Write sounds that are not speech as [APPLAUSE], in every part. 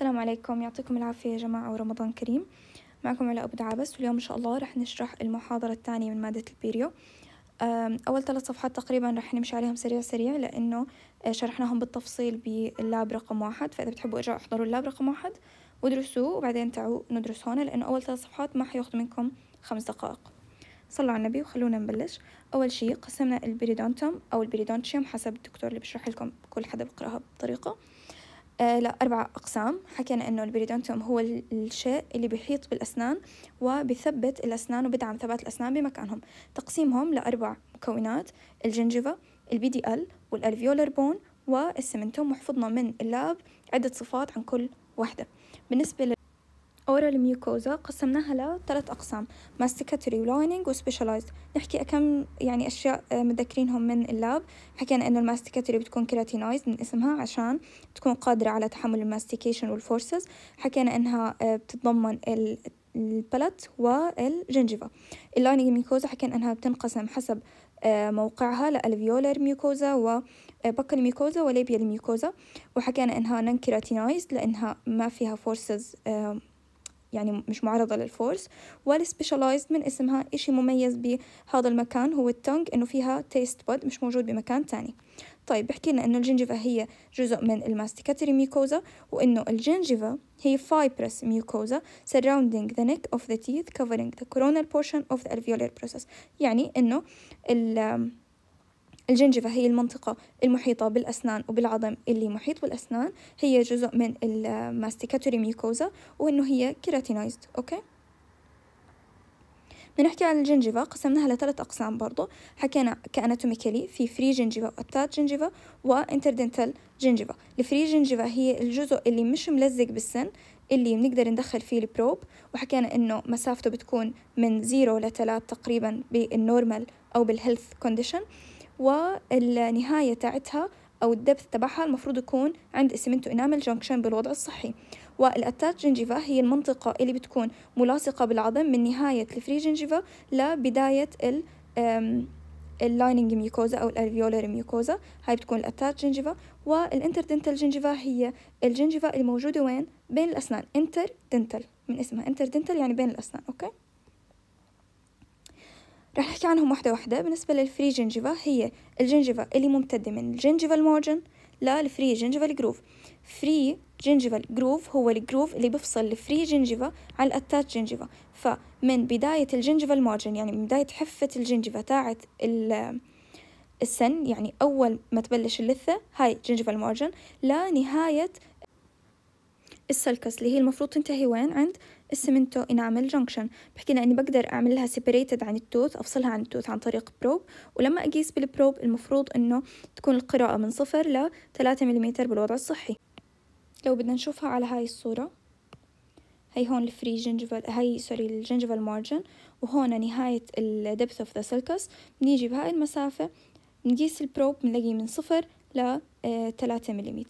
السلام عليكم. يعطيكم العافية يا جماعة ورمضان كريم. معكم علا أبو دعابس واليوم إن شاء الله رح نشرح المحاضرة الثانية من مادة ال perio. أول ثلاث صفحات تقريبا رح نمشي عليهم سريع سريع لأنه آه، شرحناهم بالتفصيل بال lab رقم واحد. فإذا بتحبوا ارجعوا احضروا ال lab رقم واحد وادرسوه وبعدين تعوا ندرس هون لأنه أول ثلاث صفحات ما حياخذوا منكم خمس دقائق. صلوا على النبي وخلونا نبلش. أول شي قسمنا ال periodontum أو ال periodontium حسب الدكتور اللي بشرح لكم كل حدا بقراها بطريقة. لا أربع أقسام. حكينا إنه ال periodontum هو الشيء اللي بيحيط بالأسنان وبثبت الأسنان وبدعم ثبات الأسنان بمكانهم. تقسيمهم لأربع مكونات ال gingiva ال PDL وال alveolar bone وال cementum وحفظنا من ال lab عدة صفات عن كل واحدة بالنسبة oral mucosa قسمناها لثلاث أقسام masticatory و lining و specialized نحكي كم يعني أشياء آه، متذكرينهم من ال lab. حكينا إنه ال masticatory بتكون keratinized من اسمها عشان تكون قادرة على تحمل ال mastication وال forces. حكينا إنها آه، بتتضمن ال palate وال gingiva ال lining mucosa حكينا إنها بتنقسم حسب آه، موقعها ل alveolar mucosa و buccal mucosa و labial mucosa وحكينا إنها non keratinized لأنها ما فيها forces يعني مش معرضة لل force وال specialized من اسمها إشي مميز بهذا المكان هو ال tongue إنه فيها taste bud مش موجود بمكان تاني. طيب بحكي لنا إنه ال gingiva هي جزء من ال masticatory mucosa وإنه ال gingiva هي fibrous mucosa surrounding the neck of the teeth covering the coronal portion of the alveolar process. يعني إنه ال gingiva هي المنطقة المحيطة بالأسنان وبالعظم اللي محيط بالأسنان هي جزء من ال masticatory mucosa وإنه هي keratinized okay؟ بنحكي عن ال gingiva. قسمناها لثلاث أقسام برضو. حكينا ك anatomically في free gingiva و attached gingiva و interdental gingiva. ال free gingiva هي الجزء اللي مش ملزق بالسن اللي بنقدر ندخل فيه ال probe. وحكينا إنه مسافته بتكون من zero لثلاث تقريبا بال normal أو بال health condition والنهاية تاعتها أو ال depth تبعها المفروض يكون عند cemento enamel junction بالوضع الصحي. وال attached gingiva هي المنطقة اللي بتكون ملاصقة بالعظم من نهاية ال free gingiva لبداية ال ال lining mucosa أو ال alveolar mucosa هاي بتكون ال attached gingiva وال interdental gingiva هي ال gingiva اللي موجودة وين؟ بين الأسنان. inter dental من اسمها inter dental يعني بين الأسنان okay؟ راح نحكي عنهم واحدة واحدة. بالنسبة لل free gingiva هي ال gingiva اللي ممتدة من ال gingival margin لل free gingival groove free gingival groove هو ال groove اللي بفصل ال free gingiva عن ال attached gingiva فمن بداية ال gingival margin يعني من بداية حفة ال gingiva تاعت السن يعني أول ما تبلش اللثة هاي gingival margin لنهاية ال sulcus اللي هي المفروض تنتهي وين؟ عند ال cemento enamel junction بحكي لنا إني بقدر أعمل لها separated عن ال tooth أفصلها عن ال tooth عن طريق probe ولما أقيس بال probe المفروض إنه تكون القراءة من صفر ل 3 ملم بالوضع الصحي. لو بدنا نشوفها على هاي الصورة هي هون ال free gingival هاي sorry ال gingival margin وهون نهاية ال depth of the sulcus بنيجي بهاي المسافة نقيس ال probe بنلاقيه من صفر ل 3 ملم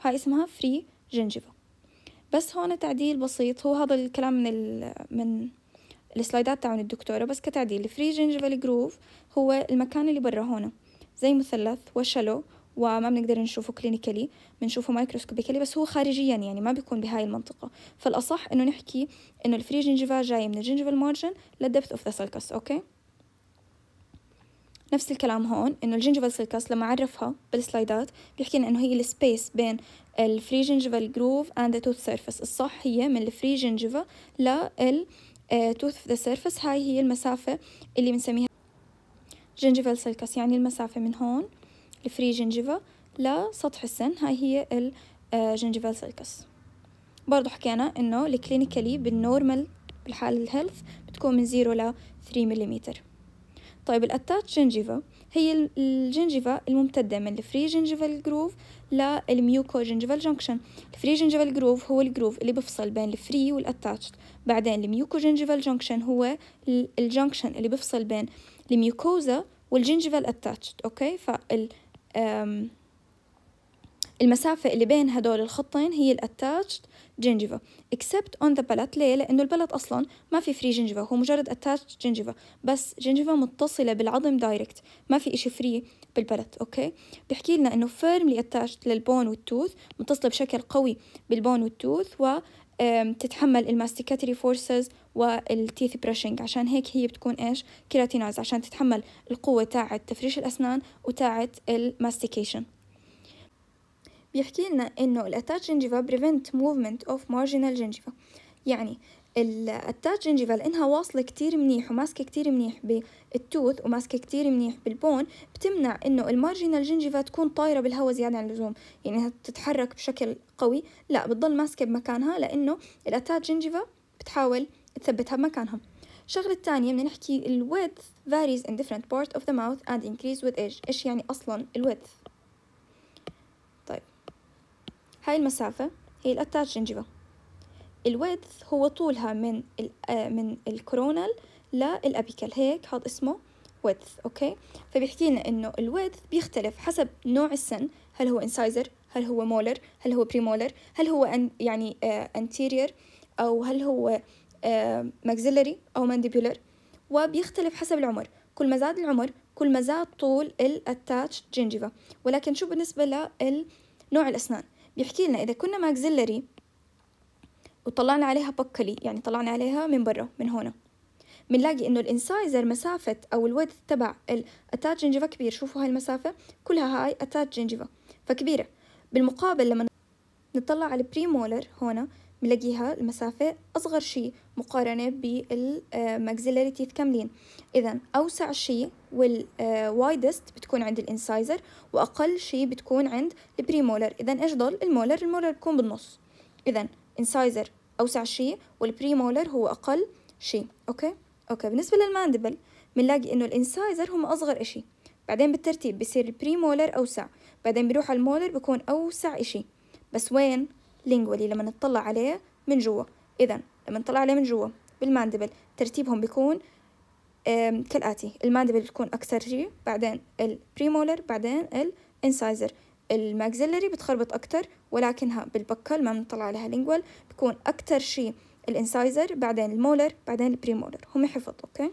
هاي اسمها free gingiva بس هون تعديل بسيط. هو هذا الكلام من ال من ال slideات تاعون الدكتورة. بس كتعديل. ال free gingival groove هو المكان اللي برا هون. زي مثلث و shallow وما بنقدر نشوفه clinically بنشوفه microscopically بس هو خارجيا يعني ما بيكون بهاي المنطقة. فالأصح إنه نحكي إنه ال free gingiva جاي من ال gingival margin لل depth of the sulcus okay؟ نفس الكلام هون إنه ال gingival sulcus لما عرفها بال slideات بيحكي لنا إنه هي ال space بين ال free gingival groove and tooth surface الصح هي من ال free gingiva لل tooth the surface هاي هي المسافة اللي بنسميها gingival sulcus يعني المسافة من هون ال free gingiva لسطح السن. هاي هي ال gingival sulcus برضو حكينا إنه ال clinically بال normal بالحالة ال health بتكون من 0 ل 3 ملم طيب ال attached gingiva هي ال gingiva الممتدة من ال free gingival groove لل mucogingival junction ال free gingival groove هو ال groove اللي بفصل بين ال free وال attached بعدين ال mucogingival junction هو ال junction اللي بفصل بين ال mucosa وال gingiva attached okay؟ فال المسافة اللي بين هدول الخطين هي ال attached gingiva. Except on the palate ليه؟ لأنه ال palate أصلا ما في free gingiva. هو مجرد attached gingiva. بس gingiva متصلة بالعظم direct ما في إشي free بال palate okay؟ بيحكي لنا إنه firmly attached لل bone وال tooth متصلة بشكل قوي بالبون والتوث و تتحمل الماستيكاتري فورسز والتيث برشنج عشان هيك هي بتكون إيش؟ keratinized. عشان تتحمل القوة تاعة تفريش الأسنان وتاعة ال mastication بيحكي لنا إنه ال attached gingiva prevent movement of marginal gingiva. يعني ال attached gingiva لانها واصلة كتير منيح وماسكة كتير منيح بال tooth وماسكة كتير منيح بال bone بتمنع إنه ال marginal gingiva تكون طايرة بالهواء زيادة عن اللزوم. يعني إنها تتحرك بشكل قوي. لا بتضل ماسكة بمكانها لإنه ال attached gingiva بتحاول تثبتها بمكانها. الشغلة الثانية بدنا نحكي ال width varies in different parts of the mouth and increase with age. إيش يعني أصلا ال width طيب هاي المسافة هي ال attached gingiva. ال width هو طولها من آه، من ال coronal لل apical هيك هذا اسمه width okay؟ فبيحكي لنا إنه ال width بيختلف حسب نوع السن. هل هو incisor هل هو molar هل هو premolar هل هو أن يعني anterior آه، أو هل هو maxillary آه، أو mandibular وبيختلف حسب العمر. كل ما زاد العمر كل ما زاد طول ال attached gingiva. ولكن شو بالنسبة لنوع الأسنان؟ بيحكي لنا إذا كنا maxillary وطلعنا عليها buccally يعني طلعنا عليها من برا من هنا بنلاقي إنه ال incisor مسافة أو ال width تبع ال attached gingiva كبير. شوفوا هاي المسافة كلها هاي attached gingiva فكبيرة. بالمقابل لما نطلع على ال premolar هنا بنلاقيها المسافة أصغر شيء مقارنة بال maxillary teeth كاملين. إذا أوسع شيء وال widest بتكون عند ال incisor وأقل شيء بتكون عند ال premolar إذا إيش ضل؟ ال molar ال molar بكون بالنص. إذا incisor أوسع شيء وال premolar هو أقل شيء. okay؟ okay بالنسبة لل mandible بنلاقي إنه ال incisor هم أصغر إشي. بعدين بالترتيب بصير ال premolar أوسع. بعدين بيروح على ال molar بيكون أوسع إشي. بس وين؟ lingually لما نطلع عليه من جوا. إذا لما نطلع عليه من جوا. بال mandible ترتيبهم بيكون كالآتي. ال mandible بتكون أكثر شيء بعدين ال premolar بعدين ال incisor. ال maxillary بتخربط أكتر ولكنها بال buccal ما بنطلع عليها lingual. بكون أكتر شي ال incisor بعدين ال molar بعدين ال premolar. هم حفظ okay؟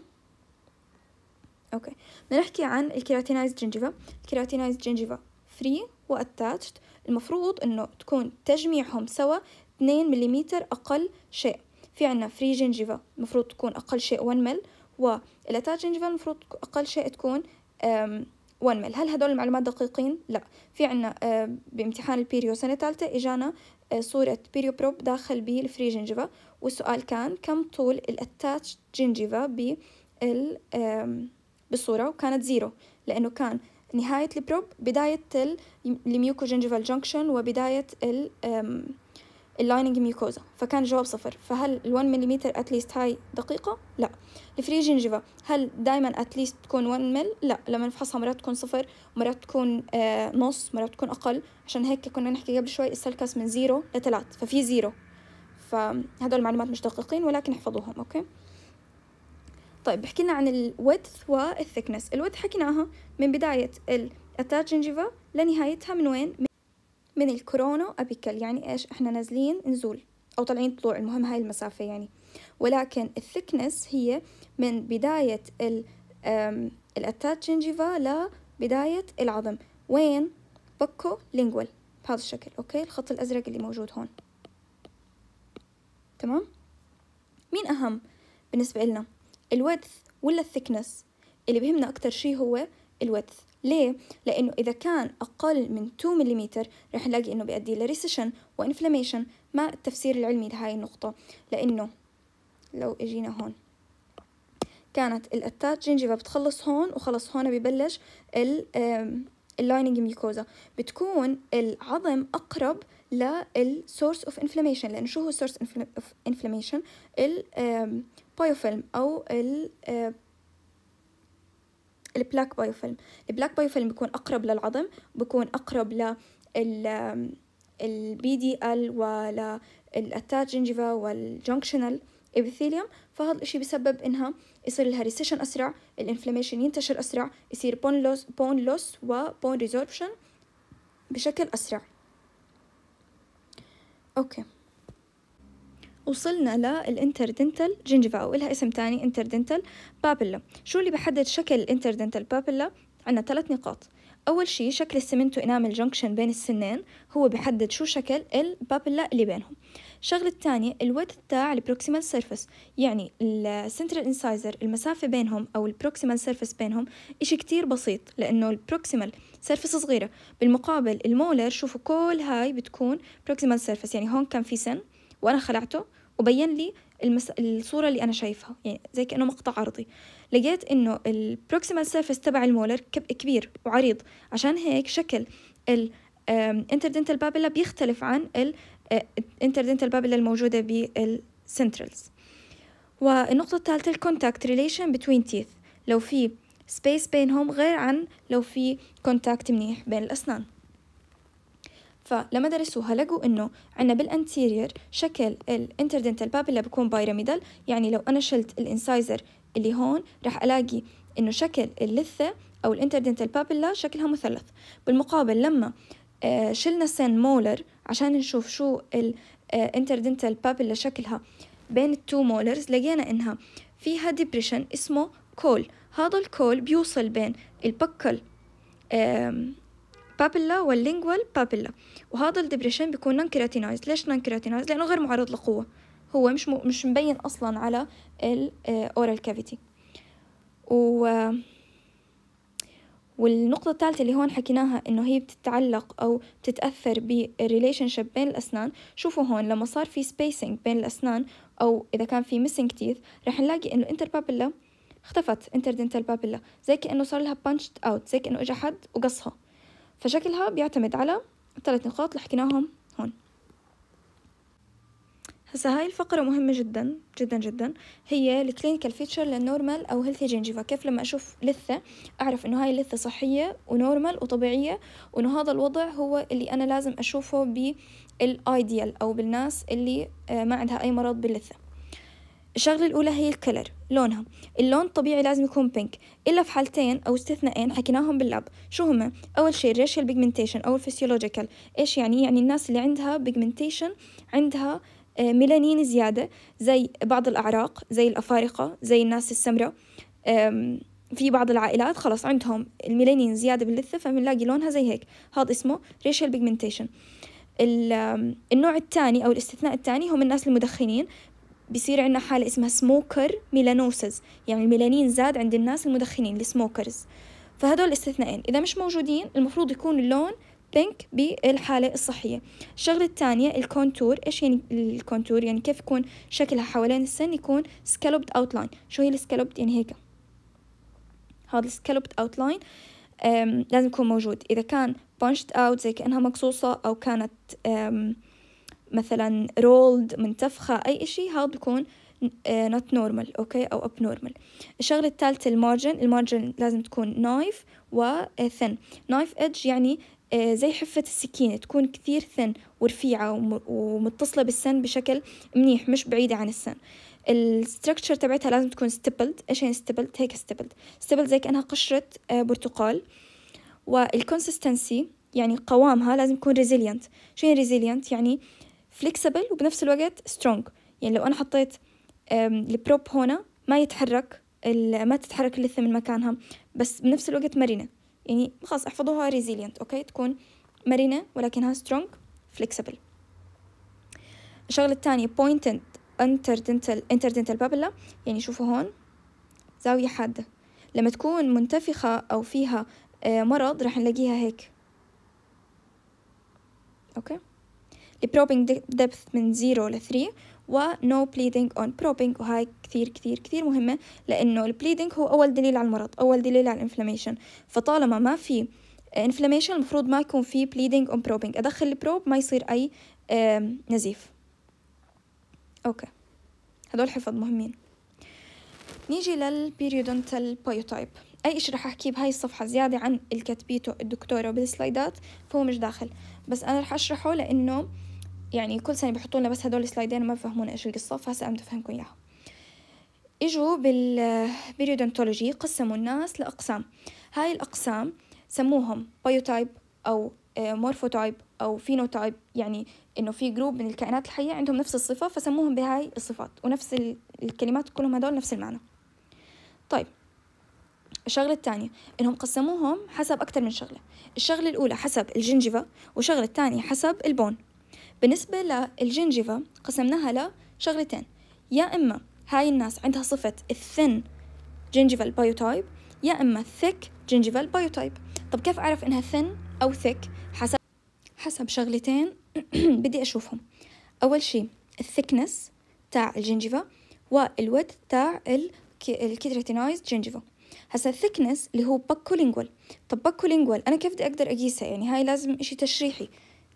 okay. بدنا نحكي عن ال keratinized gingiva ال keratinized gingiva free و attached المفروض إنه تكون تجميعهم سوا 2 ملم أقل شيء. في عنا free gingiva المفروض تكون أقل شيء 1 مل وال attached gingiva المفروض أقل شيء تكون 1 مل هل هدول المعلومات دقيقين؟ لا. في عنا بامتحان ال perio سنة ثالثة إجانا آه، صورة perio probe داخل بال free gingiva والسؤال كان كم طول ال attached gingiva بال بالصورة؟ وكانت zero لأنه كان نهاية ال probe بداية ال mucogingival junction وبداية ال lining mucosa فكان الجواب صفر. فهل ال1 ملم at least هاي دقيقة؟ لا. ال free gingiva هل دايما at least تكون 1 مل؟ لا. لما نفحصها مرات تكون صفر مرات تكون آه نص مرات تكون أقل. عشان هيك كنا نحكي قبل شوي ال sulcus من zero لثلاث ففي zero فهدول المعلومات مش دقيقين ولكن احفظوهم okay؟ طيب بحكي لنا عن ال width وال thickness ال width حكيناها من بداية ال attached gingiva لنهايتها من وين؟ من ال corono-apical يعني إيش إحنا نازلين نزول أو طالعين طلوع المهم هاي المسافة يعني. ولكن ال thickness هي من بداية ال attached gingiva لبداية العظم. وين؟ bucco-lingual بهذا الشكل okay؟ الخط الأزرق اللي موجود هون. تمام؟ مين أهم بالنسبة لنا ال width ولا ال thickness اللي بهمنا أكتر شي هو ال width ليه؟ لأنه إذا كان أقل من 2 ملم رح نلاقي إنه بيؤدي ل recession و inflammation مع التفسير العلمي لهاي النقطة. لأنه لو إجينا هون كانت ال attached gingiva بتخلص هون وخلص هون ببلش ال lining mucosa بتكون العظم أقرب لل source of inflammation لأنه شو هو ال source of inflammation ال biofilm أو ال ال plaque biofilm ال plaque biofilm بيكون أقرب للعظم بيكون أقرب ل ال PDL ولل attached gingiva وال junctional epithelium فهذا الشيء بسبب إنها يصير لها recession أسرع ال inflammation ينتشر أسرع يصير bone loss bone loss و bone resorption بشكل أسرع. okay. وصلنا لل interdental gingiva أو إلها اسم تاني interdental papilla شو اللي بحدد شكل ال interdental papilla عنا ثلاث نقاط. أول شي شكل ال cemento enamel junction بين السنين هو بحدد شو شكل ال papilla اللي بينهم. الشغلة الثانية ال width تاع ال proximal surface يعني ال central incisor المسافة بينهم أو ال proximal surface بينهم إشي كتير بسيط لأنه ال proximal surface صغيرة. بالمقابل ال molar شوفوا كل هاي بتكون proximal surface يعني هون كان في سن وأنا خلعته. وبين لي المس... الصورة اللي أنا شايفها يعني زي كأنه مقطع عرضي لقيت إنه ال proximal surface تبع ال molar كبير وعريض. عشان هيك شكل ال interdental papilla بيختلف عن ال interdental papilla الموجودة بال centrals والنقطة الثالثة ال contact relation between teeth لو في space بينهم غير عن لو في contact منيح بين الأسنان. فلما درسوها لقوا إنه عندنا بال anterior شكل ال interdental papilla بيكون pyramidal يعني لو أنا شلت ال incisor اللي هون راح ألاقي إنه شكل اللثه أو ال interdental papilla شكلها مثلث. بالمقابل لما آه شلنا سن molar عشان نشوف شو ال interdental papilla شكلها بين ال two molars لقينا إنها فيها depression اسمه col. هذا ال col بيوصل بين ال buccal papilla وال lingual papilla وهذا ال depression بيكون non keratinized ليش non keratinized لأنه غير معرض لقوه هو مش م... مش مبين أصلا على ال oral cavity و والنقطة الثالثة اللي هون حكيناها إنه هي بتتعلق أو بتتأثر بال relationship بين الأسنان شوفوا هون لما صار في spacing بين الأسنان أو إذا كان في missing teeth رح نلاقي إنه inter papilla اختفت interdental papilla زي كأنه صار لها punched out زي كأنه إجا حد وقصها فشكلها بيعتمد على الثلاث نقاط اللي حكيناهم هون. هسا هاي الفقرة مهمة جدا جدا جدا. هي ال clinical feature لل normal أو healthy gingiva كيف لما أشوف لثة أعرف إنه هاي اللثة صحية و normal وطبيعية وإنه هذا الوضع هو اللي أنا لازم أشوفه بال ideal أو بالناس اللي ما عندها أي مرض باللثة. الشغلة الأولى هي ال color لونها. اللون الطبيعي لازم يكون pink إلا في حالتين أو استثناءين حكيناهم بال lab شو هما؟ أول شيء ال racial pigmentation أو ال physiological إيش يعني؟ يعني الناس اللي عندها pigmentation عندها ميلانين زيادة زي بعض الأعراق زي الأفارقة زي الناس السمراء. في بعض العائلات خلاص عندهم الميلانين زيادة باللثة فبنلاقي لونها زي هيك. هذا اسمه racial pigmentation النوع الثاني أو الاستثناء الثاني هم الناس المدخنين. بيصير عندنا حالة اسمها smoker melanosis يعني الميلانين زاد عند الناس المدخنين ال smokers فهدول الاستثنائين إذا مش موجودين المفروض يكون اللون pink بالحالة الصحية. الشغلة الثانية ال contour إيش يعني ال contour يعني كيف يكون شكلها حوالين السن يكون scalloped outline شو هي ال scalloped يعني هيك. هذا ال scalloped outline لازم يكون موجود. إذا كان punched out زي كأنها مقصوصة أو كانت مثلا rolled منتفخة أي إشي هذا بيكون not normal okay؟ أو abnormal الشغلة الثالثة ال margin ال margin لازم تكون knife و thin knife edge يعني زي حفة السكينة تكون كثير thin ورفيعة ومتصلة بالسن بشكل منيح مش بعيدة عن السن. ال structure تبعتها لازم تكون stippled إيش يعني stippled هيك stippled stippled زي كأنها قشرة برتقال. وال consistency يعني قوامها لازم يكون resilient شو يعني resilient يعني flexible وبنفس الوقت strong يعني لو أنا حطيت ال probe هنا ما يتحرك ما تتحرك اللثة من مكانها بس بنفس الوقت مرنة. يعني خلاص احفظوها resilient okay تكون مرنة ولكنها strong flexible الشغلة الثانية pointed interdental interdental papilla يعني شوفوا هون زاوية حادة. لما تكون منتفخة أو فيها مرض راح نلاقيها هيك. okay ال probing depth من 0 ل 3 و no bleeding on probing وهاي كثير كثير كثير مهمة لأنه ال bleeding هو أول دليل على المرض أول دليل على ال inflammation فطالما ما في inflammation المفروض ما يكون في bleeding on probing. أدخل ال probe ما يصير أي نزيف. okay. هدول حفظ مهمين. نيجي لل periodontal biotype أي إشي رح أحكيه بهاي الصفحة زيادة عن اللي كتبته الدكتورة بال slideات فهو مش داخل. بس أنا رح أشرحه لأنه يعني كل سنة بيحطوا لنا بس هدول ال slideين ما بفهمونا إيش القصة فهسه أنا بفهمكم إياها. إجوا بال periodontology قسموا الناس لأقسام. هاي الأقسام سموهم biotype أو morphotype أو phenotype يعني إنه في group من الكائنات الحية عندهم نفس الصفة فسموهم بهاي الصفات ونفس الكلمات كلهم هدول نفس المعنى. طيب الشغلة الثانية إنهم قسموهم حسب أكثر من شغلة. الشغلة الأولى حسب ال gingiva والشغلة الثانية حسب ال bone. بالنسبة لل gingiva قسمناها لشغلتين يا إما هاي الناس عندها صفة ال thin gingival biotype يا إما thick gingival biotype طب كيف أعرف إنها thin أو thick حسب حسب شغلتين. [CLEARS THROAT] بدي أشوفهم. أول شيء الثيكنس تاع الجنجيفا والويدث تاع الكيتريتينايز جنجيفا هسا ال thickness اللي هو buccolingual طب buccolingual أنا كيف بدي أقدر أقيسها؟ يعني هاي لازم إشي تشريحي.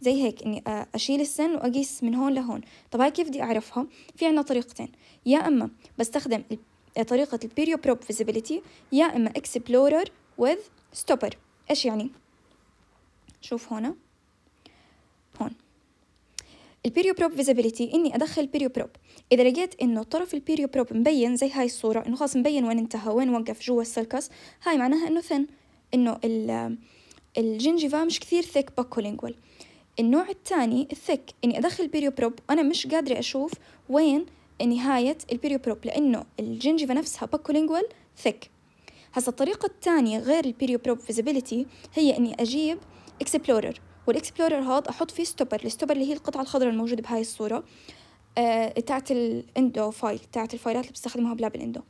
زي هيك إني أشيل السن وأقيس من هون لهون. طب هاي كيف بدي أعرفها؟ في عنا طريقتين. يا إما بستخدم طريقة ال perio probe visibility يا إما explorer with stopper إيش يعني؟ شوف هنا هون. ال perio probe visibility إني أدخل ال perio probe إذا لقيت إنه طرف ال perio probe مبين زي هاي الصورة إنه خلاص مبين وين انتهى وين وقف جوا ال sulcus هاي معناها إنه thin. إنه ال gingiva مش كثير thick buccolingual النوع الثاني ال thick إني أدخل ال perio probe أنا مش قادرة أشوف وين نهاية ال perio probe لأنه ال gingiva نفسها buccolingual thick هسا الطريقة الثانية غير ال perio probe visibility هي إني أجيب explorer وال explorer هذا أحط فيه stopper. ال stopper اللي هي القطعة الخضراء الموجودة بهاي الصورة آه تاعت ال endo file تاعت الفايلات اللي بستخدمها ب lab ال endo.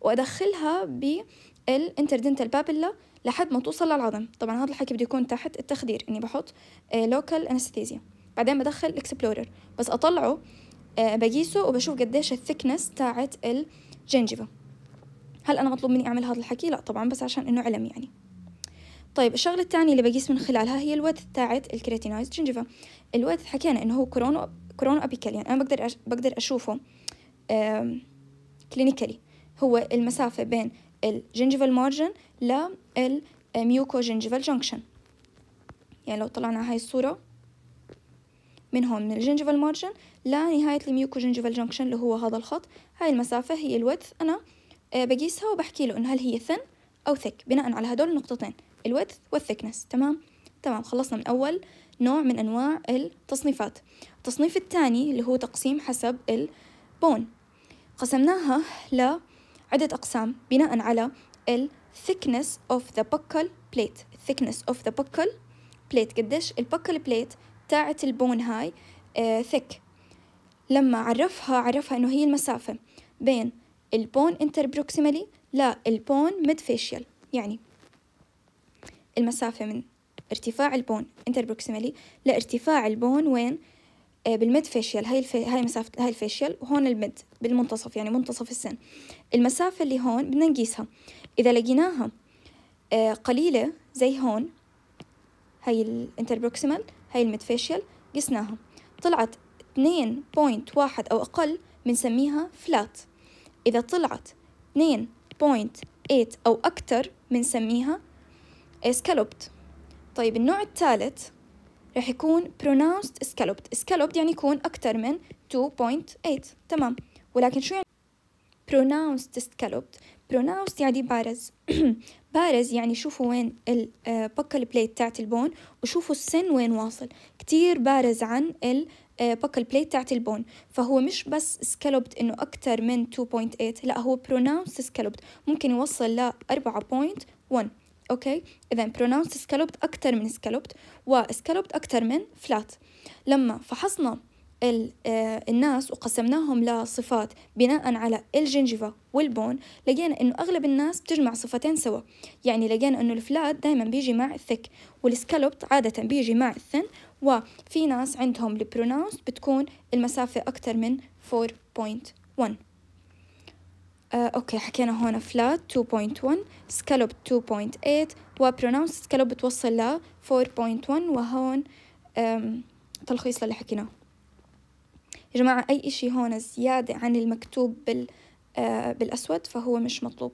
وأدخلها بال interdental papilla لحد ما توصل للعظم. طبعا هذا الحكي بده يكون تحت التخدير إني بحط local آه anesthesia بعدين بدخل ال explorer بس أطلعه آه بقيسه وبشوف قديش ال thickness تاعت ال gingiva هل أنا مطلوب مني أعمل هذا الحكي؟ لا طبعا بس عشان إنه علم يعني. طيب الشغلة الثانية اللي بقيس من خلالها هي الويدث تاعت الكرياتينايز جنجفة الويدث حكينا إنه هو corono corono apical يعني. أنا بقدر أش... بقدر أشوفه clinically هو المسافة بين ال gingival margin لل mucogingival junction يعني لو طلعنا هاي الصورة من هون من ال gingival margin لنهاية ال mucogingival junction اللي هو هذا الخط. هاي المسافة هي ال width أنا آه، بقيسها وبحكي له إنه هل هي thin أو thick بناء على هدول النقطتين ال width وال thickness تمام؟ تمام. خلصنا من أول نوع من أنواع التصنيفات. التصنيف الثاني اللي هو تقسيم حسب ال bone قسمناها لعدة أقسام بناء على ال thickness of the buccal plate. thickness of the buccal plate. قديش ال buccal plate تاعت ال bone هاي آه thick. لما عرفها عرفها إنه هي المسافة بين ال bone interproximally لل bone mid facial يعني المسافة من ارتفاع ال bone interproximally لارتفاع ال bone وين؟ بال mid facial. هاي ال fa... هاي مسافة هاي ال facial وهون ال mid بالمنتصف يعني منتصف السن. المسافة اللي هون بدنا نقيسها. إذا لقيناها آه قليلة زي هون هاي ال interproximal هاي ال mid facial قسناها. طلعت اثنين point واحد أو أقل بنسميها flat إذا طلعت اثنين point eight أو أكتر بنسميها scalloped. طيب النوع الثالث راح يكون pronounced scalloped. Scalloped يعني يكون أكتر من 2.8 تمام. ولكن شو يعني pronounced scalloped pronounced يعني بارز. [CLEARS THROAT] بارز يعني شوفوا وين ال buccal plate تاعت ال bone وشوفوا السن وين واصل. كتير بارز عن ال buccal plate تاعت ال bone. فهو مش بس scalloped إنه أكتر من 2.8 لا هو pronounced scalloped ممكن يوصل ل 4.1 أوكي اذا pronounced scalloped أكتر من scalloped و scalloped أكتر من flat لما فحصنا آه، الناس وقسمناهم لصفات بناء على ال gingiva وال bone لقينا إنه أغلب الناس بتجمع صفتين سوا. يعني لقينا إنه ال flat دائما بيجي مع ال thick وال scalloped عادة بيجي مع ال thin وفي ناس عندهم ال pronounced بتكون المسافة أكتر من 4.1 آه، أوكي حكينا هون flat 2.1 scallop 2.8 و pronounced scallop بتوصل ل 4.1 وهون تلخيص للي حكيناه. يا جماعة أي إشي هون زيادة عن المكتوب بال آه بالأسود فهو مش مطلوب.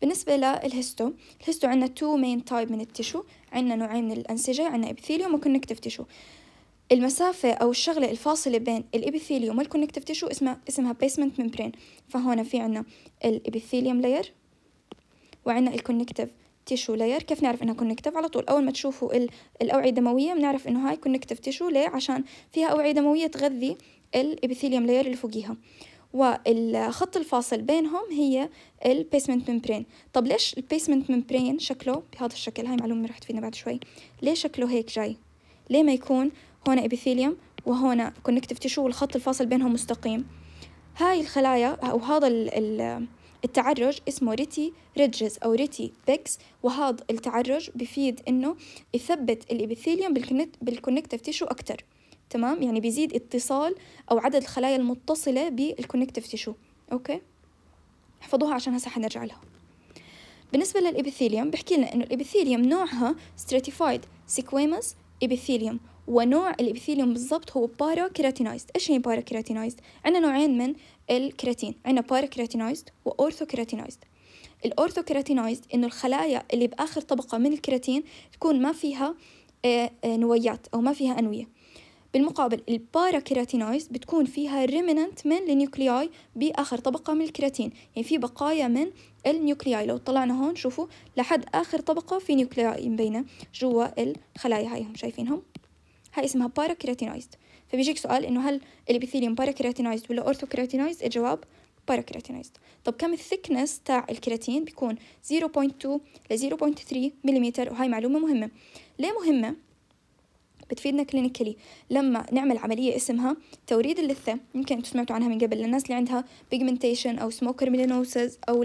بالنسبة لل histo ال histo عندنا two main type من ال tissue عندنا نوعين من الأنسجة عندنا epithelium و connective tissue المسافة أو الشغلة الفاصلة بين ال epithelium وال connective tissue اسمها؟ اسمها basement membrane فهون في عنا ال epithelium layer وعندنا ال connective tissue layer كيف نعرف إنها connective على طول أول ما تشوفوا الأوعية الدموية بنعرف إنه هاي connective tissue ليه؟ عشان فيها أوعية دموية تغذي ال epithelium layer اللي فوقيها. والخط الفاصل بينهم هي ال basement membrane طب ليش ال basement membrane شكله؟ بهذا الشكل هاي معلومة رح تفيدنا بعد شوي. ليه شكله هيك جاي؟ ليه ما يكون هون epithelium وهون connective tissue والخط الفاصل بينهم مستقيم. هاي الخلايا أو هذا التعرج اسمه rete ridges أو rete pegs وهذا التعرج بفيد إنه يثبت ال epithelium بال connective tissue أكتر. تمام؟ يعني بيزيد اتصال أو عدد الخلايا المتصلة بال connective tissue أوكي؟ احفظوها عشان هسه حنرجع لها. بالنسبة لل epithelium بحكي لنا إنه ال epithelium نوعها stratified squamous epithelium ونوع ال epithelium بالضبط هو parakeratinized إيش هي parakeratinized؟ عندنا نوعين من الكيراتين عندنا parakeratinized و orthokeratinized ال orthokeratinized إنه الخلايا اللي بآخر طبقة من الكيراتين تكون ما فيها آه، آه، نويات أو ما فيها أنوية. بالمقابل ال parakeratinized بتكون فيها remnant من ال nuclei بآخر طبقة من الكيراتين يعني في بقايا من ال nuclei. لو طلعنا هون شوفوا لحد آخر طبقة في nuclei مبينة جوا الخلايا هاي هم شايفينهم؟ هاي اسمها parakeratinized فبيجيك سؤال إنه هل ال epithelium parakeratinized ولا orthokeratinized الجواب parakeratinized طب كم ال thickness تاع الكيراتين بيكون 0.2 ل 0.3 ملم وهاي معلومة مهمة. ليه مهمة؟ بتفيدنا clinically لما نعمل عملية اسمها توريد اللثة يمكن أنتم سمعتوا عنها من قبل للناس اللي عندها pigmentation أو smoker melanosis أو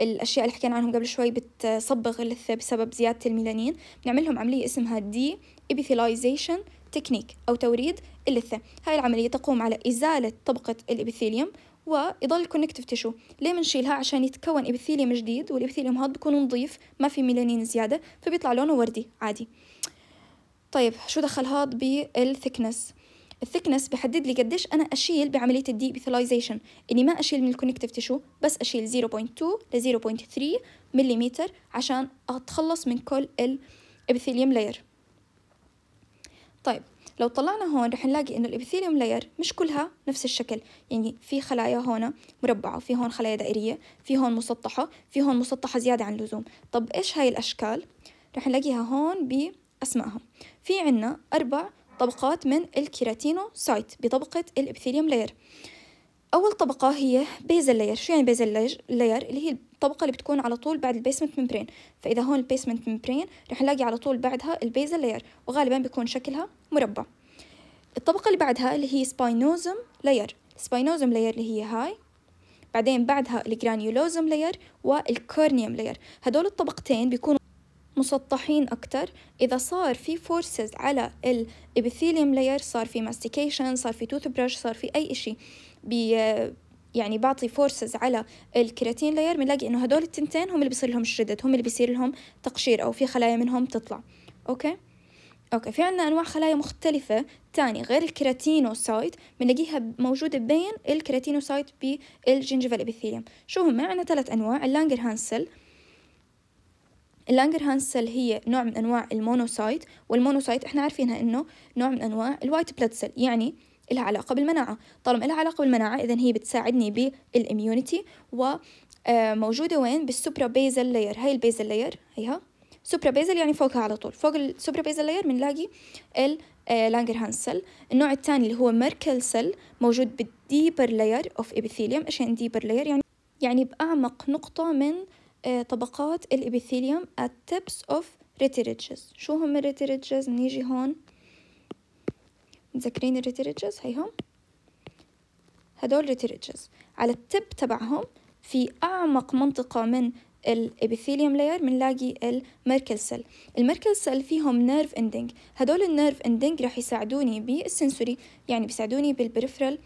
الأشياء اللي حكينا عنهم قبل شوي بتصبغ اللثة بسبب زيادة الميلانين. بنعمل لهم عملية اسمها de-epithelialization technique أو توريد اللثة. هاي العملية تقوم على إزالة طبقة ال epithelium ويضل ال connective tissue ليه بنشيلها؟ عشان يتكون epithelium جديد وال epithelium هذا بيكون نظيف ما في ميلانين زيادة فبيطلع لونه وردي عادي. طيب شو دخل هاد بال thickness؟ ال thickness بحدد لي قديش أنا أشيل بعملية ال de-epithelialization إني ما أشيل من ال connective tissue بس أشيل 0.2 ل 0.3 ملم عشان أتخلص من كل ال epithelium layer طيب لو طلعنا هون رح نلاقي إنه ال epithelium layer مش كلها نفس الشكل. يعني في خلايا هون مربعة في هون خلايا دائرية في هون مسطحة في هون مسطحة زيادة عن اللزوم. طب إيش هاي الأشكال؟ رح نلاقيها هون بأسمائهم في عنا أربع طبقات من ال keratinocyte بطبقة ال epithelium layer أول طبقة هي basal layer شو يعني basal layer اللي هي الطبقة اللي بتكون على طول بعد ال basement membrane فإذا هون ال basement membrane رح نلاقي على طول بعدها ال basal layer وغالبا بيكون شكلها مربع. الطبقة اللي بعدها اللي هي spinosum layer spinosum layer اللي هي هاي بعدين بعدها ال granulosum layer وال corneum layer هدول الطبقتين بيكونوا مسطحين أكتر. إذا صار في forces على ال epithelium layer صار في mastication صار في tooth brush صار في أي إشي بي يعني بعطي forces على ال keratin layer بنلاقي إنه هدول التنتين هم اللي بيصير لهم shedding هم اللي بيصير لهم تقشير أو في خلايا منهم تطلع. أوكي؟ أوكي في عنا أنواع خلايا مختلفة تاني غير ال keratinocyte بنلاقيها موجودة بين ال keratinocyte بال gingival epithelium شو هم؟ عنا ثلاث أنواع ال Langerhans cell ال Langerhans cell هي نوع من أنواع ال monocyte وال monocyte إحنا عارفينها إنه نوع من أنواع ال white blood cell يعني لها علاقة بالمناعة. طالما لها علاقة بالمناعة إذا هي بتساعدني بال immunity وموجودة وين؟ بال suprabasal layer هاي ال basal layer هيها؟ suprabasal يعني فوقها على طول. فوق ال suprabasal layer بنلاقي ال Langerhans cell النوع الثاني اللي هو Merkel cell موجود بال deeper layer of epithelium إيش يعني deeper layer يعني يعني بأعمق نقطة من آه، طبقات الإبيثيليوم at tips of retiridges شو هم الريتيريدجز نيجي هون. متذكرين الريتيريدجز هيهم هدول ريتيريدجز على التب تبعهم في أعمق منطقة من ال epithelium layer بنلاقي ال Merkel cell ال Merkel cell فيهم nerve ending هدول ال nerve ending راح يساعدوني بال sensory يعني بيساعدوني بال peripheral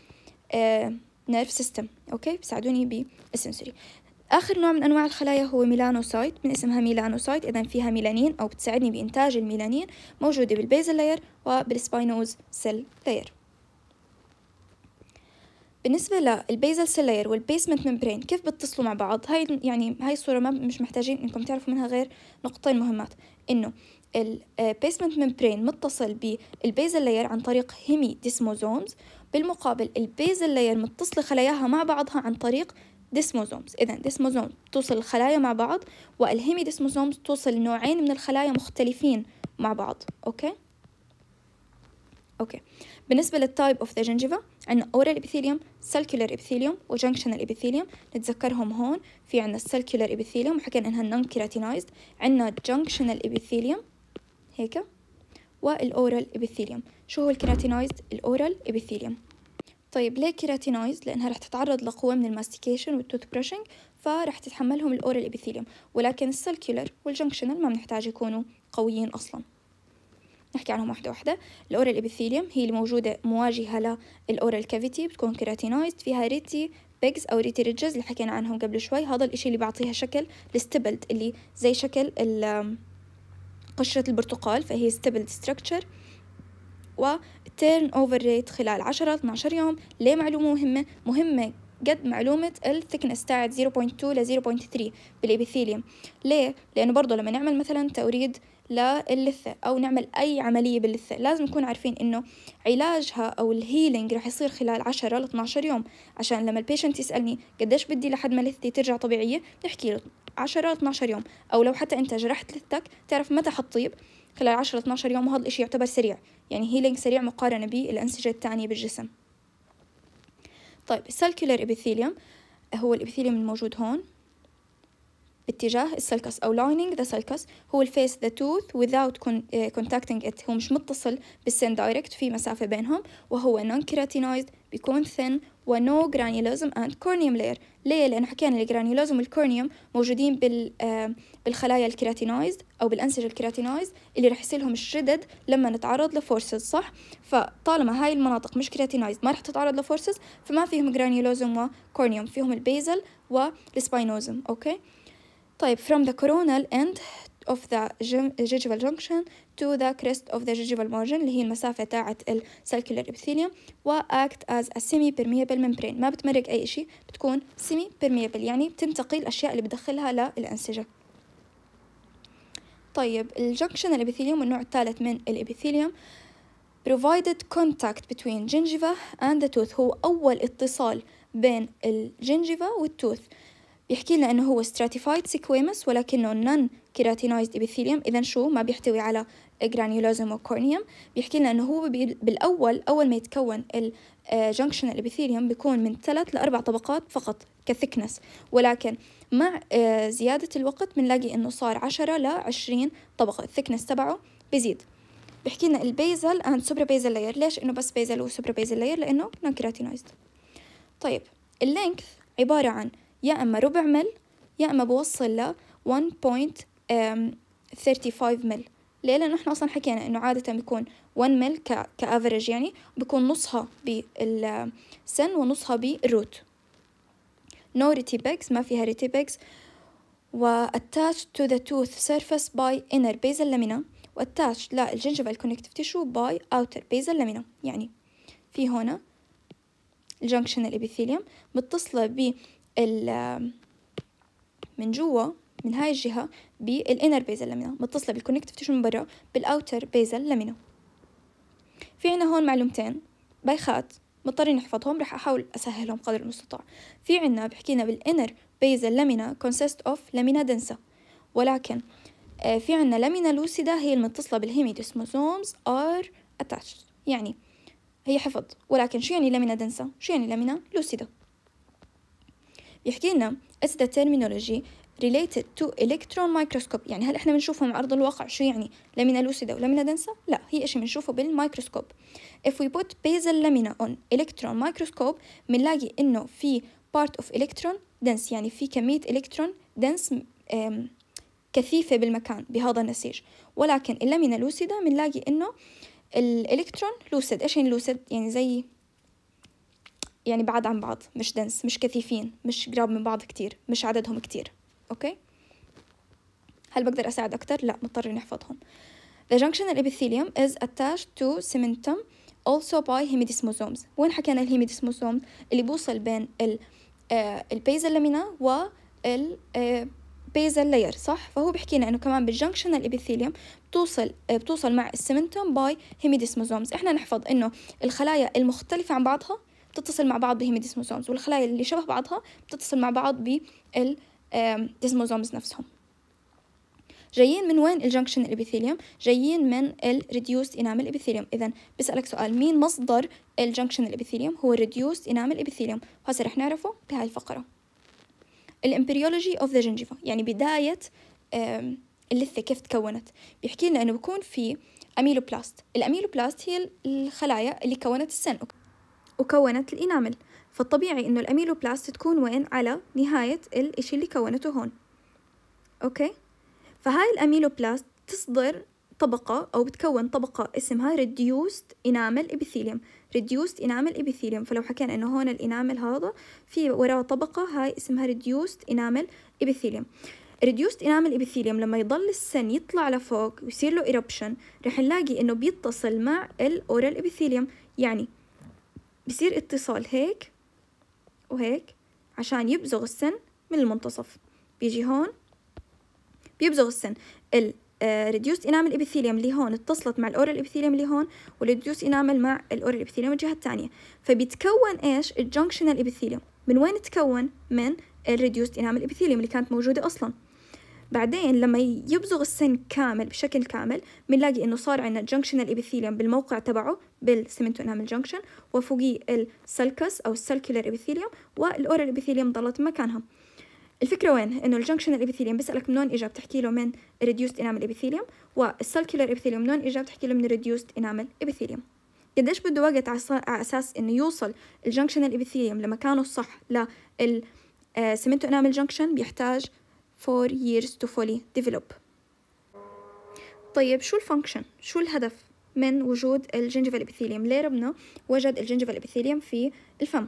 nerve system أوكي؟ بيساعدوني بال sensory آخر نوع من أنواع الخلايا هو melanocyte من اسمها melanocyte إذا فيها ميلانين أو بتساعدني بإنتاج الميلانين موجودة بالبيزل لاير وبالسباينوز سيل لاير بالنسبة للبيزل سيل لاير والبيسمنت ممبرين كيف بيتصلوا مع بعض؟ هاي يعني هاي الصورة ما مش محتاجين إنكم تعرفوا منها غير نقطتين مهمات. إنه ال basement membrane متصل بال basal layer عن طريق hemidesmosomes بالمقابل ال basal layer متصلة خلاياها مع بعضها عن طريق desmosomes. إذا desmosome توصل الخلايا مع بعض وال hemidesmosomes توصل نوعين من الخلايا مختلفين مع بعض. أوكي؟ أوكي. بالنسبة لل type of the gingiva عندنا oral epithelium sulcular epithelium و junctional epithelium نتذكرهم هون. في عندنا ال sulcular epithelium وحكينا إنها non-keratinized عندنا junctional epithelium هيك وال oral epithelium شو هو ال keratinized ال oral epithelium طيب ليه keratinized لأنها رح تتعرض لقوة من ال mastication وال tooth brushing فرح تتحملهم ال oral epithelium. ولكن ال sulcular وال junctional ما بنحتاج يكونوا قويين أصلا. نحكي عنهم واحدة واحدة. ال oral epithelium هي الموجودة مواجهة لل oral cavity بتكون keratinized فيها rete pegs أو rete ridges اللي حكينا عنهم قبل شوي. هذا الإشي اللي بيعطيها شكل ال stippled اللي زي شكل قشرة البرتقال فهي stippled structure و turnover rate خلال 10 12 يوم ليه معلومة مهمة مهمة قد معلومة ال thickness تاعت 0.2 ل 0.3 بال epithelium. ليه؟ لأنه برضه لما نعمل مثلا توريد للثة أو نعمل أي عملية باللثة لازم نكون عارفين إنه علاجها أو ال healing رح يصير خلال عشرة ل 12 يوم. عشان لما ال patient يسألني قديش بدي لحد ما لثتي ترجع طبيعية نحكي له 10 ل 12 يوم. أو لو حتى أنت جرحت لثتك تعرف متى حتطيب. خلال 10 ل 12 يوم وهذا الإشي يعتبر سريع. يعني healing سريع مقارنة بالأنسجة الثانية بالجسم. طيب ال sulcular epithelium هو ال epithelium الموجود هون. باتجاه ال sulcus أو lining the sulcus هو face the tooth without uh, contacting it. هو مش متصل بالسن direct في مسافة بينهم وهو non keratinized بيكون thin و no granulosum and corneum layer ليه؟ لأنه حكينا ال granulosum وال corneum موجودين بال آه بالخلايا ال keratinized أو بالأنسجة ال keratinized اللي رح يصير لهم ال shedding لما نتعرض ل forces صح؟ فطالما هاي المناطق مش keratinized ما رح تتعرض ل forces فما فيهم granulosum و corneum فيهم ال basal وال spinosum okay؟ طيب from the coronal end of the gingival junction to the crest of the gingival margin اللي هي المسافة تاعت ال sulcular epithelium و act as a semi permeable membrane. ما بتمرق أي شيء بتكون semi permeable يعني بتنتقي الأشياء اللي بدخلها للأنسجة طيب ال junctional epithelium النوع الثالث من ال epithelium provided contact between gingiva and the tooth. هو أول اتصال بين ال gingiva وال tooth بيحكي لنا إنه هو stratified squamous ولكنه non keratinized epithelium. اذا شو؟ ما بيحتوي على granulosum و corneum. بيحكي لنا إنه هو بالأول أول ما يتكون ال junctional epithelium بيكون من ثلاث لأربع طبقات فقط ك thickness. ولكن مع آه، زيادة الوقت بنلاقي إنه صار عشرة لعشرين طبقة. ال thickness تبعه بيزيد. بيحكي لنا ال basal and suprabasal layer ليش إنه بس basal و suprabasal layer لأنه non keratinized طيب اللينث عبارة عن يا إما ربع مل يا إما بوصل ل 1.35 مل ليه؟ لأنه إحنا أصلا حكينا إنه عادة بيكون 1 مل ك كافريج يعني بيكون نصها بالسن ونصها بالروت no retipex ما فيها retipex و attached to the tooth surface by inner basal lamina. و attached للجنجفال connective tissue by outer basal lamina. يعني في هنا ال junctional epithelium متصلة من جوا من هاي الجهة بال inner basal lamina متصلة بال connective tissue من برا بال outer basal lamina في عنا هون معلومتين بايخات مضطرين نحفظهم رح أحاول أسهلهم قدر المستطاع. في عنا بحكينا بال inner basal lamina consist of lamina densa ولكن آه، في عنا lamina lucida هي المتصلة بال hemidesmosomes are attached. يعني هي حفظ. ولكن شو يعني لامينا دنسا شو يعني لامينا لوسيدا يحكي لنا is the terminology related to electron microscope. يعني هل إحنا بنشوفهم على ارض الواقع شو يعني؟ لامينا لوسيدا ولامينا دنسا؟ لا هي إشي بنشوفه بالميكروسكوب. If we put basal lamina on electron microscope بنلاقي إنه في part of electron dense يعني في كمية electron dense كثيفة بالمكان بهذا النسيج. ولكن ال lamina lucida بنلاقي إنه ال electron lucid إيش يعني lucid يعني زي يعني بعاد عن بعض مش dense مش كثيفين مش قراب من بعض كتير مش عددهم كتير. okay؟ هل بقدر أساعد أكتر؟ لا مضطر نحفظهم. The junctional epithelium is attached to cementum also by hemidesmosomes. وين حكينا ال hemidesmosome اللي بوصل بين ال ال basal lamina وال basal layer صح؟ فهو بيحكينا إنه كمان بال junctional epithelium بتوصل بتوصل مع ال cementum by hemidesmosomes إحنا نحفظ إنه الخلايا المختلفة عن بعضها بتتصل مع بعض ب hemidesmosomes والخلايا اللي شبه بعضها بتتصل مع بعض بال desmosomes نفسهم. جايين من وين ال junctional epithelium؟ جايين من ال reduced enamel epithelium اذا بسألك سؤال مين مصدر ال junctional epithelium؟ هو ال reduced enamel epithelium وهسه رح نعرفه بهاي الفقرة. ال embryology of the gingiva يعني بداية اللثة كيف تكونت. بيحكي لنا إنه بكون في ameloblast ال ameloblast هي الخلايا اللي كونت السن وكونت ال enamel. فالطبيعي إنه ال ameloblast تكون وين؟ على نهاية الإشي اللي كونته هون. okay؟ فهاي ال ameloblast تصدر طبقة أو بتكون طبقة اسمها reduced enamel epithelium. reduced enamel epithelium. فلو حكينا إنه هون الإنامل هذا في وراه طبقة هاي اسمها reduced enamel epithelium. reduced enamel epithelium لما يضل السن يطلع لفوق ويصير له eruption رح نلاقي إنه بيتصل مع الأورال epithelium. يعني بصير اتصال هيك وهيك عشان يبزغ السن من المنتصف. بيجي هون بيبزغ السن. ال reduced enamel epithelium اللي هون اتصلت مع ال oral epithelium اللي هون وال reduced enamel مع ال oral epithelium الجهة الثانية. فبيتكون إيش؟ ال junctional epithelium من وين تكون؟ من ال reduced enamel epithelium اللي كانت موجودة أصلا. بعدين لما يبزغ السن كامل بشكل كامل بنلاقي إنه صار عندنا junctional epithelium بالموقع تبعه. بال cemento enamel junction وفوقيه ال sulcus أو ال sulcular epithelium وال oral epithelium ضلت مكانها. الفكرة وين؟ إنه ال junctional epithelium بيسألك من وين إجا؟ بتحكي له من reduced enamel epithelium وال sulcular epithelium من وين إجا؟ بتحكي له من reduced enamel epithelium قديش بده وقت على أساس إنه يوصل ال junctional epithelium لمكانه الصح لل cemento enamel junction بيحتاج 4 years to fully develop. طيب شو ال function؟ شو الهدف؟ من وجود ال gingival epithelium؟ ليه ربنا وجد ال gingival epithelium في الفم؟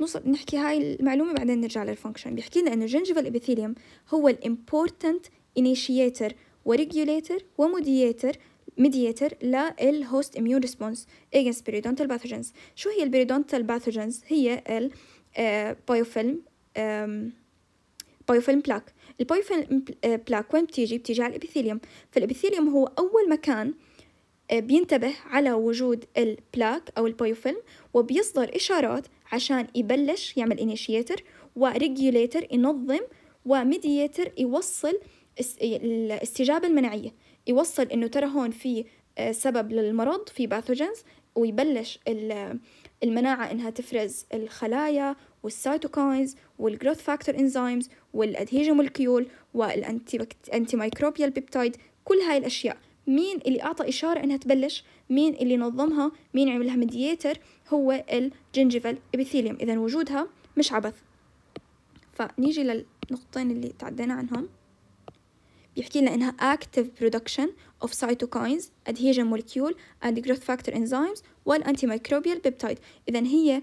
نوصل نحكي هاي المعلومة بعدين نرجع لل function بيحكي لنا إنه ال gingival epithelium هو ال important initiator و regulator و mediator mediator لل host immune response against periodontal pathogens. شو هي ال periodontal pathogens هي ال biofilm biofilm plaque ال biofilm plaque وين بتيجي؟ بتيجي على ال epithelium فال epithelium هو أول مكان بينتبه على وجود ال plaque أو ال biofilm وبيصدر إشارات عشان يبلش يعمل initiator و regulator ينظم و mediator يوصل الاستجابة المناعية. يوصل إنه ترى هون في آه، سبب للمرض في pathogens ويبلش المناعة إنها تفرز الخلايا وال cytokines وال growth factor enzymes وال adhesion molecule وال antimicrobial peptide كل هاي الأشياء. مين اللي أعطى إشارة إنها تبلش؟ مين اللي نظمها؟ مين عملها mediator هو ال gingival epithelium إذا وجودها مش عبث. فنيجي للنقطتين اللي تعدينا عنهم. بيحكي لنا إنها active production of cytokines adhesion molecule and growth factor enzymes وال antimicrobial peptide. إذا هي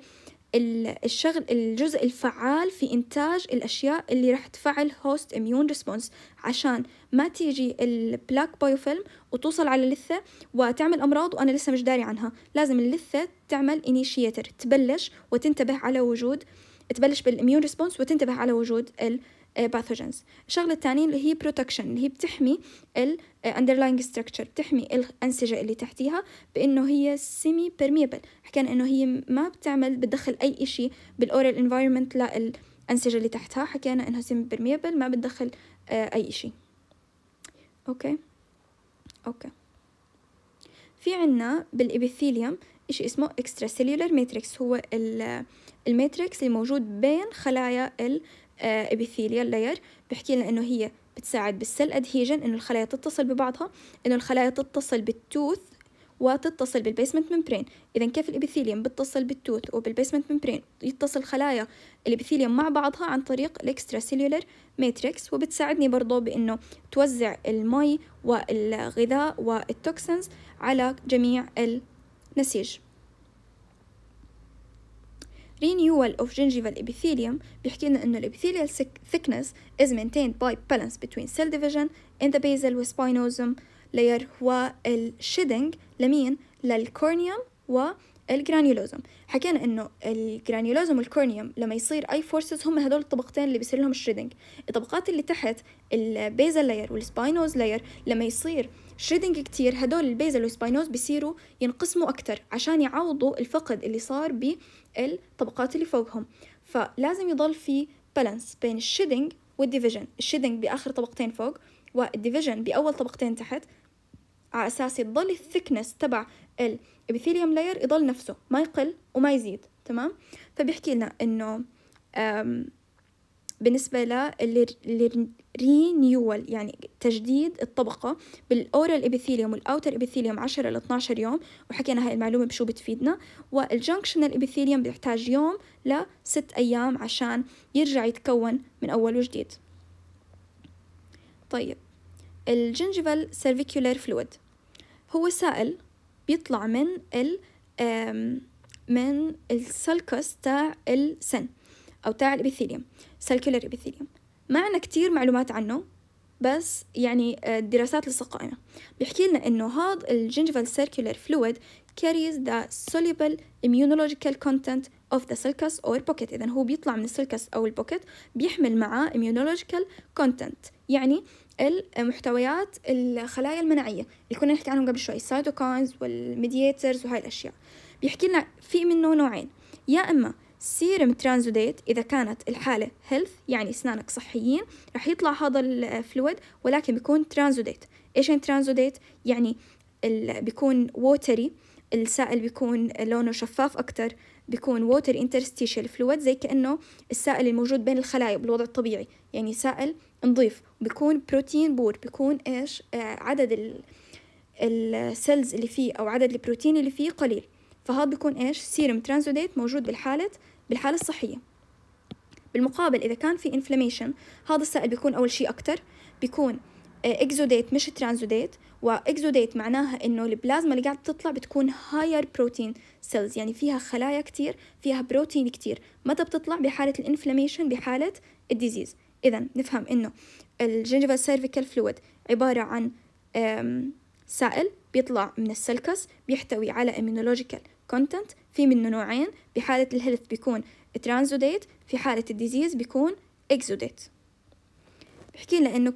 الشغل الجزء الفعال في إنتاج الأشياء اللي راح تفعل host immune response عشان ما تيجي ال plaque biofilm وتوصل على اللثة وتعمل أمراض وأنا لسه مش داري عنها. لازم اللثة تعمل initiator تبلش وتنتبه على وجود تبلش بال immune response وتنتبه على وجود ال pathogens الشغلة الثانية اللي هي protection اللي هي بتحمي ال underlying structure بتحمي الأنسجة اللي تحتيها بإنه هي semi permeable حكينا إنه هي ما بتعمل بتدخل أي إشي بال oral environment للأنسجة اللي تحتها. حكينا إنها semi permeable ما بتدخل آه، أي إشي. okay؟ okay. في عنا بال epithelium إشي اسمه extracellular matrix. هو ال matrix اللي موجود بين خلايا ال epithelial layer بحكي لنا إنه هي بتساعد بال cell adhesion إنه الخلايا تتصل ببعضها إنه الخلايا تتصل بال tooth وتتصل بال basement membrane إذا كيف ال epithelium بتصل بال tooth وبال basement membrane يتصل خلايا ال epithelium مع بعضها عن طريق ال extracellular matrix وبتساعدني برضه بإنه توزع المي والغذاء وال toxins على جميع النسيج. Renewal of gingival epithelium بيحكي لنا إنه ال epithelial thickness is maintained by balance between cell division in the basal و spinosum layer وال shedding لمين؟ لل corneum وال granulosum حكينا إنه ال granulosum وال corneum لما يصير أي forces هم هدول الطبقتين اللي بيصير لهم ال shredding الطبقات اللي تحت ال basal layer وال spinous layer لما يصير shredding كتير هدول ال basal وال spinous بيصيروا ينقسموا أكتر عشان يعوضوا الفقد اللي صار بالطبقات اللي فوقهم. فلازم يضل في balance بين ال shedding وال division ال shedding بآخر طبقتين فوق وال division بأول طبقتين تحت. على أساس يضل ال thickness تبع ال epithelium layer يضل نفسه ما يقل وما يزيد تمام؟ فبيحكي لنا إنه بالنسبة لل renewal يعني تجديد الطبقة بال oral epithelium وال outer epithelium 10 ل 12 يوم وحكينا هاي المعلومة بشو بتفيدنا. وال junctional epithelium بيحتاج يوم لست أيام عشان يرجع يتكون من أول وجديد. طيب ال gingival crevicular fluid هو سائل بيطلع من ال من ال sulcus تاع السن أو تاع ال epithelium. sulcular epithelium ما عنا كتير معلومات عنه بس يعني الدراسات لسه قائمة بيحكي لنا إنه هذا ال gingival crevicular fluid carries the soluble immunological content of the sulcus or pocket. إذا هو بيطلع من ال sulcus أو ال pocket بيحمل معاه immunological content. يعني المحتويات الخلايا المناعية اللي كنا نحكي عنهم قبل شوي ال cytokines وال mediators وهاي الأشياء. بيحكي لنا في منه نوعين. يا إما serum transudate إذا كانت الحالة health يعني أسنانك صحيين راح يطلع هذا ال fluid ولكن بيكون transudate. إيش يعني transudate؟ يعني بيكون watery السائل بيكون لونه شفاف أكتر بيكون water interstitial fluid زي كأنه السائل الموجود بين الخلايا بالوضع الطبيعي. يعني سائل نظيف بيكون protein poor بيكون إيش؟ آه عدد ال cells اللي فيه أو عدد البروتين اللي فيه قليل. فهذا بيكون إيش؟ serum transudate موجود بالحالة بالحالة الصحية. بالمقابل إذا كان في inflammation هذا السائل بيكون أول شيء أكتر. بيكون exudate آه، مش transudate و exudate معناها إنه البلازما اللي قاعد تطلع بتكون higher protein cells يعني فيها خلايا كتير فيها بروتين كتير. متى بتطلع؟ بحالة ال inflammation بحالة ال disease اذا نفهم إنه ال gingival crevicular fluid عبارة عن سائل بيطلع من ال sulcus بيحتوي على immunological content في منه نوعين. بحالة ال health بيكون transudate في حالة ال disease بيكون exudate بحكي لنا إنه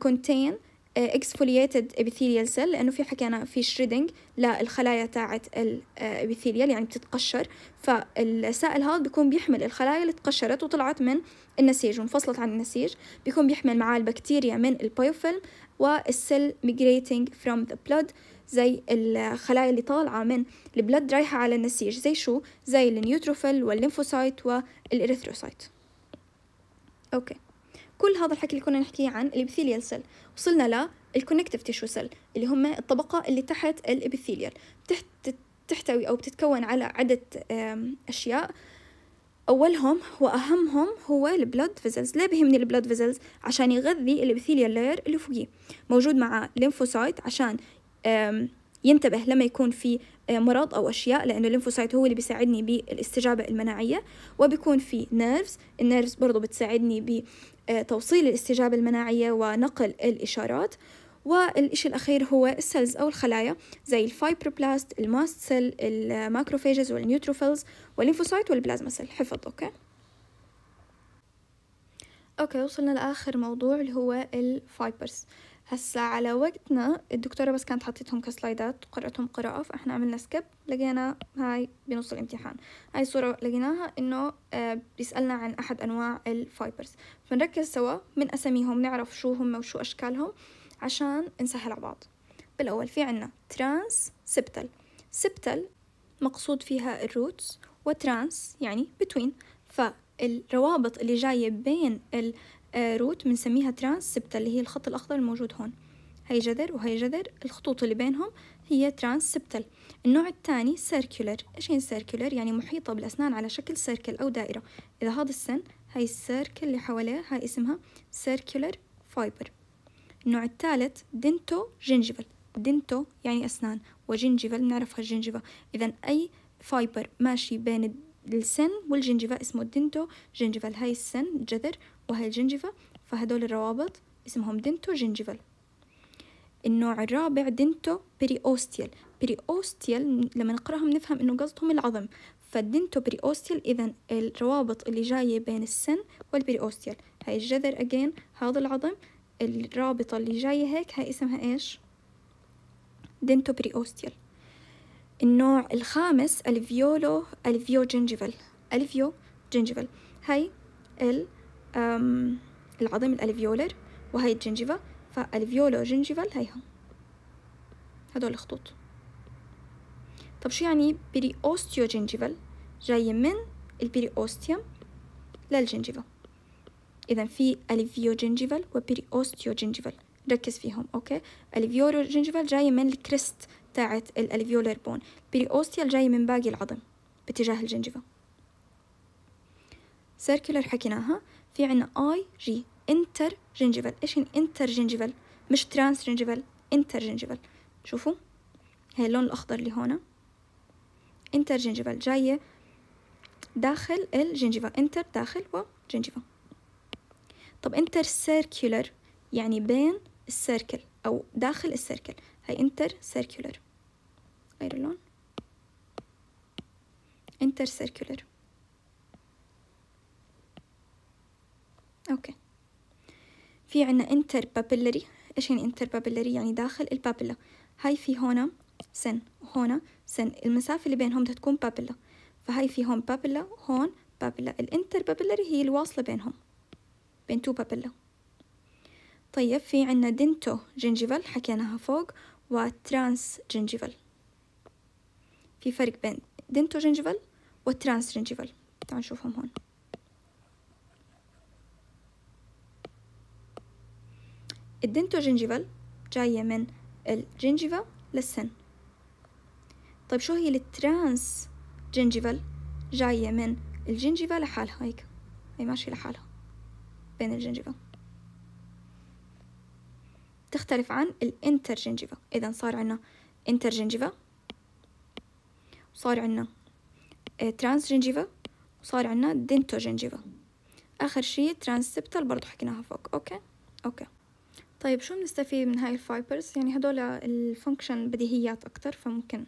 exfoliated epithelial cell لأنه في حكينا في shredding للخلايا تاعت ال epithelial يعني بتتقشر. فالسائل هذا بيكون بيحمل الخلايا اللي تقشرت وطلعت من النسيج وانفصلت عن النسيج. بيكون بيحمل معاه البكتيريا من ال biofilm وال cell migrating from the blood. زي الخلايا اللي طالعة من ال blood رايحة على النسيج. زي شو؟ زي ال neutrophil وال lymphocyte وال erythrocyte. okay. كل هذا الحكي اللي كنا نحكيه عن ال epithelial cell وصلنا لل connective tissue cell اللي هم الطبقة اللي تحت ال epithelial. تحتوي أو بتتكون على عدة أشياء. أولهم وأهمهم هو ال blood vessels ليه بيهمني ال blood vessels عشان يغذي ال epithelial layer اللي فوقيه. موجود مع lymphocyte عشان ينتبه لما يكون في آه، مرض أو أشياء لأنه ال lymphocyte هو اللي بيساعدني بالاستجابة المناعية وبيكون في nerves. ال nerves برضو بتساعدني بتوصيل الاستجابة المناعية ونقل الإشارات. والإشي الأخير هو ال cells أو الخلايا زي الفايبروبلاست الماست سيل الماكروفيجز والنيوتروفيلز والليمفوسايت والبلازما سيل. حفظ okay؟ okay وصلنا لآخر موضوع اللي هو ال fibers. هسا على وقتنا الدكتورة بس كانت حطيتهم كسلايدات وقرأتهم قراءة فإحنا عملنا skip لقينا هاي بنص الامتحان. هاي الصورة لقيناها إنه آه بيسألنا عن أحد أنواع ال fibers. فنركز سوا من أساميهم نعرف شو هم وشو أشكالهم عشان نسهل على بعض. بالأول في عنا trans septal septal مقصود فيها ال roots و trans يعني between فالروابط اللي جاية بين root بنسميها trans septal اللي هي الخط الأخضر الموجود هون. هاي جذر وهي جذر الخطوط اللي بينهم هي trans septal النوع الثاني circular إيش هي circular يعني محيطة بالأسنان على شكل circle أو دائرة. إذا هذا السن هاي ال circle اللي حواليه هاي اسمها circular fiber النوع الثالث dento gingival dento يعني أسنان. و gingival بنعرفها ال gingiva إذا أي fiber ماشي بين السن وال gingiva اسمه dento gingival هاي السن جذر وهي ال gingiva. فهدول الروابط اسمهم dento gingival النوع الرابع dento periosteal periosteal لما نقراهم نفهم إنه قصدهم العظم. فال dento periosteal اذا الروابط اللي جاية بين السن وال periosteal هاي الجذر again هذا العظم. الرابطة اللي جاية هيك هاي اسمها إيش؟ dento periosteal النوع الخامس alveolo alveo gingival alveo gingival هاي ال العظم ال alveolar وهي ال gingiva ف alveolo gingival هيها هدول الخطوط. طب شو يعني periosteo gingival جاي من ال periosteum لل gingiva إذا في alveo gingival و periosteo gingival ركز فيهم okay؟ alveolo gingival جاي من ال crest تاعت ال alveolar bone periosteal جاي من باقي العظم باتجاه ال gingiva circular حكيناها. في عنا IG inter gingival إيش هي inter gingival مش trans gingival inter gingival شوفوا. هي اللون الأخضر اللي هنا. inter gingival جاية داخل ال gingiva inter داخل و gingiva طب inter circular يعني بين ال circle أو داخل ال circle هي inter circular غير اللون. inter circular okay. في عنا inter papillary إيش يعني inter papillary يعني داخل ال papilla. هاي في هنا سن وهنا سن. المسافة اللي بينهم بدها تكون papilla. فهاي في هون papilla هون papilla. ال inter papillary هي الواصلة بينهم بين two papilla. طيب في عنا dento gingival حكيناها فوق و trans gingival. في فرق بين dento gingival و trans gingival تعالوا نشوفهم هون. ال dento gingival جاية من ال gingiva للسن. طيب شو هي ال trans gingival جاية من ال gingiva لحالها؟ هيك. هي ماشية لحالها. بين ال gingiva تختلف عن ال inter gingiva إذا صار عنا inter وصار عنا trans gingiva وصار عنا dento gingiva آخر شي transseptal برضو حكيناها فوق okay؟ okay. طيب شو بنستفيد من هاي ال fibers؟ يعني هدول ال function بديهيات أكتر فممكن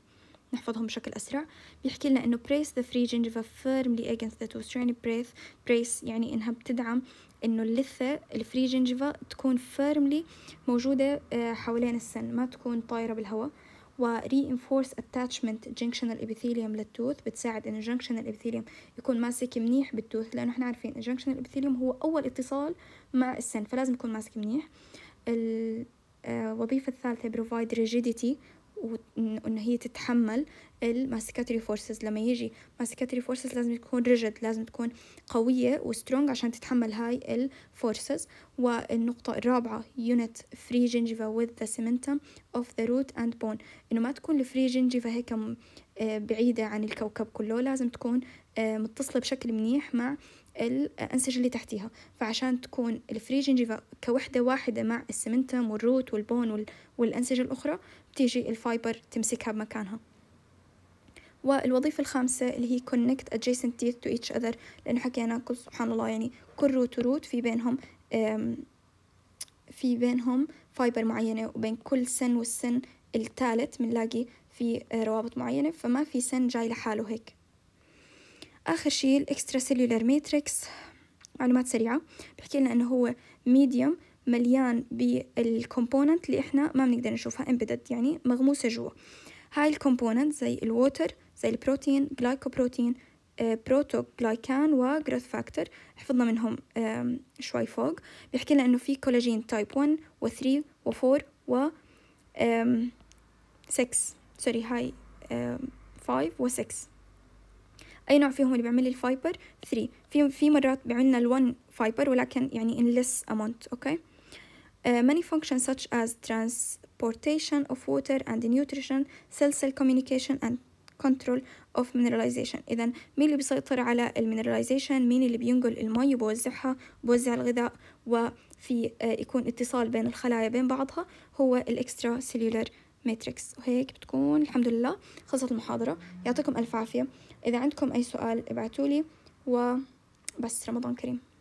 نحفظهم بشكل أسرع. بيحكي لنا إنه brace the free gingiva firmly against the tooth يعني brace brace يعني إنها بتدعم إنه اللثة الفري جنجيفا تكون firmly موجودة آه، حوالين السن ما تكون طايرة بالهواء. و reinforce attachment junctional epithelium للتوث بتساعد إنه junctional epithelium يكون ماسك منيح بالتوث لأنه إحنا عارفين junctional epithelium هو أول اتصال مع السن فلازم يكون ماسك منيح. الوظيفة الثالثة provide rigidity وإن هي تتحمل. ال masticatory forces لما يجي. masticatory forces لازم تكون rigid لازم تكون قوية و strong عشان تتحمل هاي ال forces والنقطة الرابعة unit free gingiva with the cementum of the root and bone. إنه ما تكون ال free gingiva هيك آه، بعيدة عن الكوكب كله لازم تكون آه، متصلة بشكل منيح مع الأنسجة اللي تحتيها. فعشان تكون ال free gingiva كوحدة واحدة مع ال cementum وال root وال bone والأنسجة الأخرى بتيجي ال fiber تمسكها بمكانها. والوظيفة الخامسة اللي هي connect adjacent teeth to each other لأنه حكينا كل سبحان الله يعني كل root و root في بينهم في بينهم fiber معينة وبين كل سن والسن الثالث بنلاقي في روابط معينة فما في سن جاي لحاله هيك. آخر شي ال extracellular matrix معلومات سريعة. بحكي لنا إنه هو medium مليان بال component اللي إحنا ما بنقدر نشوفها embedded يعني مغموسة جوا. هاي ال component زي ال water زي البروتين glycoprotein proteoglycan و growth factor حفظنا منهم شوي فوق. بيحكي لنا إنه في collagen type 1 و3 و4 و 6 sorry هاي 5 و6 أي نوع فيهم اللي بيعمل لي ال fiber 3 في في مرات بيعملنا ال1 fiber ولكن يعني in less amount okay Uh, many functions such as transportation of water and nutrition, cell-cell communication and control of mineralization. إذا مين اللي بيسيطر على ال mineralization؟ مين اللي بينقل المي وبوزعها بوزع الغذاء وفي uh, يكون اتصال بين الخلايا بين بعضها هو ال extracellular matrix وهيك بتكون الحمد لله خلصت المحاضرة. يعطيكم ألف عافية. إذا عندكم أي سؤال ابعتولي. وبس رمضان كريم.